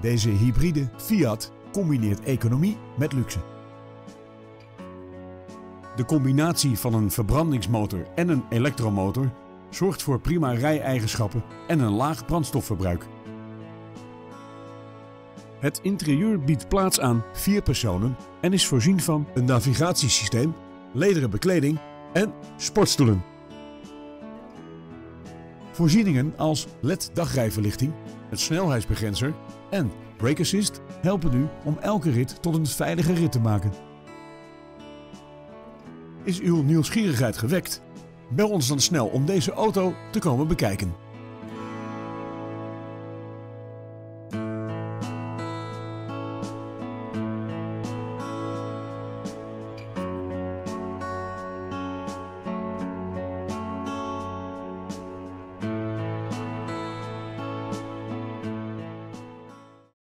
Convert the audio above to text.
Deze hybride Fiat combineert economie met luxe. De combinatie van een verbrandingsmotor en een elektromotor zorgt voor prima rijeigenschappen en een laag brandstofverbruik. Het interieur biedt plaats aan vier personen en is voorzien van een navigatiesysteem, lederen bekleding en sportstoelen. Voorzieningen als LED-dagrijverlichting, een snelheidsbegrenzer en brake assist helpen u om elke rit tot een veilige rit te maken. Is uw nieuwsgierigheid gewekt? Bel ons dan snel om deze auto te komen bekijken.